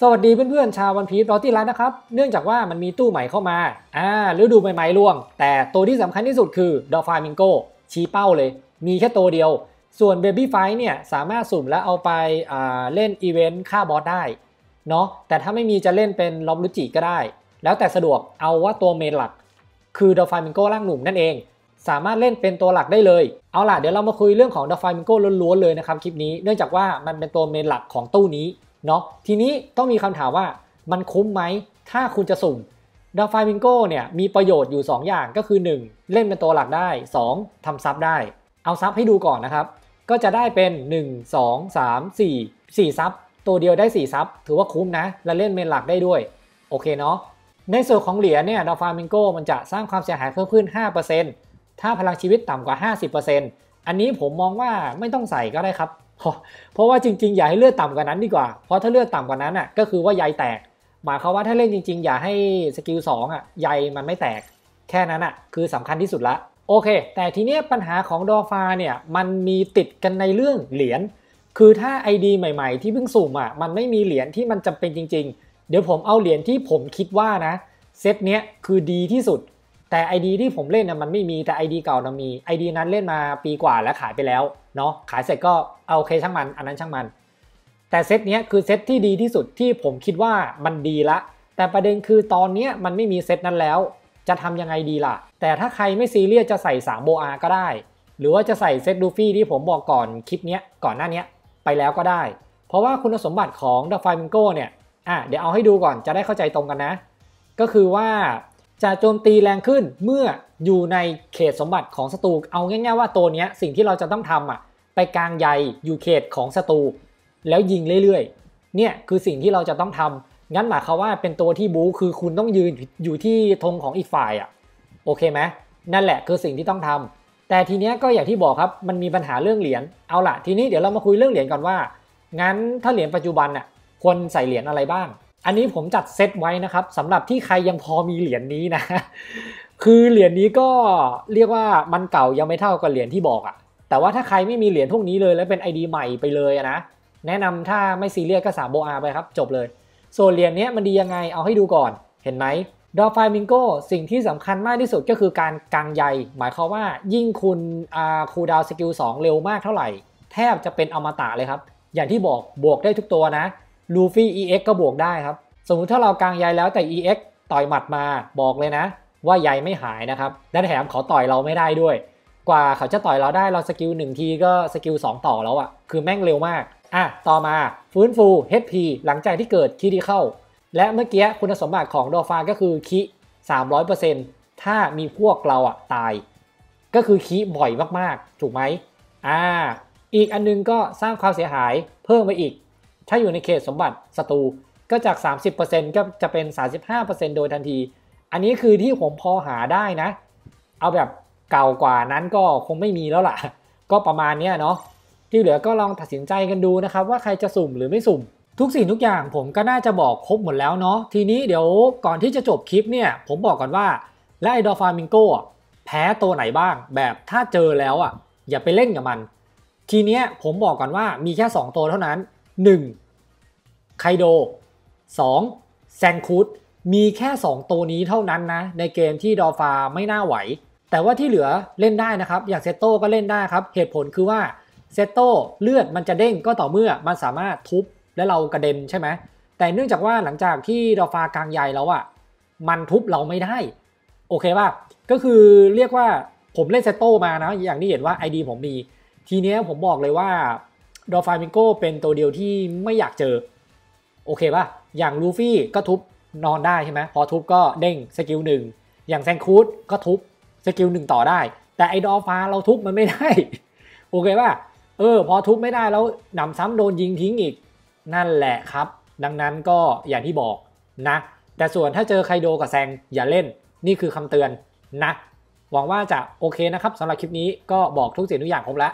สวัสดีเพื่อนๆชาว One Piece Bounty Rush นะครับ เนื่องจากว่ามันมีตู้ใหม่เข้ามาอ่าฤดูใบไม้ร่วง แต่ตัวที่สำคัญที่สุดคือดอฟามิงโกชี้เป้าเลย มีแค่ตัวเดียว ส่วน Baby 5เนี่ยสามารถสุ่มแล้วเอาไปอ่าเล่นอีเวนต์ฆ่าบอสได้เนาะแต่ถ้าไม่มีจะเล่นเป็นร็อบลุจจิก็ได้ แล้วแต่สะดวกเอาว่าตัว main หลัก คือดอฟามิงโกร่างหนุ่มนั่นเอง สามารถเล่นเป็นตัวหลักได้เลย เอาล่ะเดี๋ยวเรามาคุยเรื่องของดอฟามิงโกล้วนๆเลยนะครับคลิปนี้เนื่องจากว่ามันเป็นตัวเมนหลักของตู้นี้ เนาะทีนี้ต้องมีคำถามว่ามันคุ้มไหม ถ้าคุณจะสุ่มดอฟามิงโกเนี่ยมีประโยชน์อยู่ 2 อย่างก็คือ 1 เล่นเป็นตัวหลักได้ 2ทำซับได้ เอาซับให้ดูก่อนนะครับ ก็จะได้เป็น 1 2 3 4 4ซับตัวเดียวได้ 4 ซับ ถือว่าคุ้มนะ และเล่นเมนหลักได้ด้วย โอเคเนาะในส่วนของเหรียญเนี่ยดอฟามิงโกมันจะสร้างความเสียหายเพิ่มขึ้น 5%ถ้าพลังชีวิตต่ำกว่า 50%อันนี้ผมมองว่าไม่ต้องใส่ก็ได้ครับ เพราะเพราะว่าจริงๆ อย่าให้เลือดต่ำกว่านั้นดีกว่า เพราะถ้าเลือดต่ำกว่านั้นอะก็คือว่าใยแตก หมายความว่าถ้าเล่นจริง ๆ อย่าให้สกิล2อะใยมันไม่แตก แค่นั้นอะคือสำคัญที่สุดละ โอเค แต่ทีเนี้ยปัญหาของดอฟาเนี่ยมันมีติดกันในเรื่องเหรียญ คือถ้า ID ใหม่ๆ ที่เพิ่งสุ่มอะมันไม่มีเหรียญที่มันจำเป็นจริง ๆ เดี๋ยวผมเอาเหรียญที่ผมคิดว่านะเซตเนี้ยคือดีที่สุด แต่ ID ที่ผมเล่นนะมันไม่มีแต่ ID เก่านะมี ID นั้นเล่นมาปีกว่าแล้วขายไปแล้วเนาะขายเสร็จก็เอาโอเคช่างมันอันนั้นช่างมัน แต่เซตเนี้ยคือเซตที่ดีที่สุดที่ผมคิดว่ามันดีละ แต่ประเด็นคือตอนเนี้ยมันไม่มีเซตนั้นแล้ว จะทำยังไงดีล่ะ แต่ถ้าใครไม่ซีเรียสจะใส่3โบอาก็ได้ หรือว่าจะใส่เซตลูฟี่ที่ผมบอกก่อนคลิปเนี้ยก่อนหน้านี้ไปแล้วก็ได้ เพราะว่าคุณสมบัติของด e f ฟมิงโกเนี่ยอะเดี๋ยวเอาให้ดูก่อนจะได้เข้าใจตรงกันนะ ก็คือว่า จะโจมตีแรงขึ้นเมื่ออยู่ในเขตสมบัติของศัตรูเอาง่ายๆว่าตัวนี้สิ่งที่เราจะต้องทำอะไปกลางใยอยู่เขตของศัตรูแล้วยิงเรื่อยๆ เนี่ยคือสิ่งที่เราจะต้องทำงั้นหมายความว่าเป็นตัวที่บู๊คือคุณต้องยืนอยู่ที่ธงของอีกฝ่ายอะโอเคไหมนั่นแหละคือสิ่งที่ต้องทำแต่ทีเนี้ยก็อย่างที่บอกครับมันมีปัญหาเรื่องเหรียญเอาล่ะทีนี้เดี๋ยวเรามาคุยเรื่องเหรียญก่อนว่างั้นถ้าเหรียญปัจจุบันอะควรใส่เหรียญอะไรบ้าง อันนี้ผมจัดเซตไว้นะครับสำหรับที่ใครยังพอมีเหรียญนี้นะ คือเหรียญนี้ก็เรียกว่ามันเก่ายังไม่เท่ากับเหรียญที่บอกอะแต่ว่าถ้าใครไม่มีเหรียญพวกนี้เลยแล้วเป็น ID ใหม่ไปเลยนะแนะนำถ้าไม่ซีเรียสก็3โบอาไปครับ จบเลย ส่วนเหรียญนี้มันดียังไงเอาให้ดูก่อนเห็นไหมดอฟายมิงโกสิ่งที่สำคัญมากที่สุดก็คือการกางใย หมายความว่ายิ่งคุณ cooldown skill 2เร็วมากเท่าไหร่ แทบจะเป็นอมตะเลยครับ อย่างที่บอกบวกได้ทุกตัวนะ ลูฟี่ EX ก็บวกได้ครับ สมมุติถ้าเรากางใยแล้วแต่ EX ต่อยหมัดมาบอกเลยนะ ว่าใยไม่หายนะครับและแถมเขาต่อยเราไม่ได้ด้วย กว่าเขาจะต่อยเราได้เรา skill หนึ่งทีก็ skill 2ต่อแล้วอะ่ะคือแม่งเร็วมากอะต่อมาฟื้นฟู HP หลังจากที่เกิด critical และเมื่อกี้คุณสมบัติของดอฟาก็คือคี300%ถ้ามีพวกเราอะตาย ก็คือคีบ่อยมากๆ ถูกไหมอ่าอีกอันนึงก็สร้างความเสียหายเพิ่มไปอีก ถ้าอยู่ในเขตสมบัติศัตรูก็จาก 30%ก็จะเป็น 35%โดยทันที อันนี้คือที่ผมพอหาได้นะ เอาแบบเก่ากว่านั้นก็คงไม่มีแล้วล่ะ ก็ประมาณนี้เนาะที่เหลือก็ลองตัดสินใจกันดูนะครับ ว่าใครจะสุ่มหรือไม่สุ่ม ทุกสิ่งทุกอย่างผมก็น่าจะบอกครบหมดแล้วเนาะทีนี้เดี๋ยวก่อนที่จะจบคลิปเนี่ย ผมบอกก่อนว่าและไอดอฟามิงโกแพ้ตัวไหนบ้าง แบบถ้าเจอแล้วอะอย่าไปเล่นกับมัน ทีเนี้ยผมบอกก่อนว่ามีแค่ 2 ตัวเท่านั้น 1. ไคโด 2. แซนคูดมีแค่ 2 ตัวนี้เท่านั้นนะ ในเกมที่ดอฟาไม่น่าไหว แต่ว่าที่เหลือเล่นได้นะครับ อย่างเซโต้ก็เล่นได้ครับ เหตุผลคือว่าเซโต้เลือดมันจะเด้งก็ต่อเมื่อมันสามารถทุบและเรากระเด็นใช่ไหมแต่เนื่องจากว่าหลังจากที่ดอฟากลางใหญ่แล้วอะ่ะมันทุบเราไม่ได้ โอเคป่ะก็คือเรียกว่าผมเล่นเซโต้มานะอย่างที่เห็นว่า ID ผมมี ทีเนี้ยผมบอกเลยว่า ดอฟามิงโกเป็นตัวเดียวที่ไม่อยากเจอ โอเคป่ะ อย่างลูฟี่ก็ทุบนอนได้ใช่ไหมพอทุบก็เด้ง skill หนึ่งอย่างแชงคูสก็ทุบ skill หนึ่งต่อได้ แต่ไอดอฟาเราทุบมันไม่ได้ โอเคป่ะ เออ พอทุบไม่ได้แล้วนำซ้ำโดนยิงทิ้งอีก นั่นแหละครับ ดังนั้นก็อย่างที่บอกนะ แต่ส่วนถ้าเจอไคโดกับแซงอย่าเล่น นี่คือคำเตือนนะ หวังว่าจะโอเคนะครับสำหรับคลิปนี้ก็บอกทุกสิ่งทุกอย่างครบแล้ว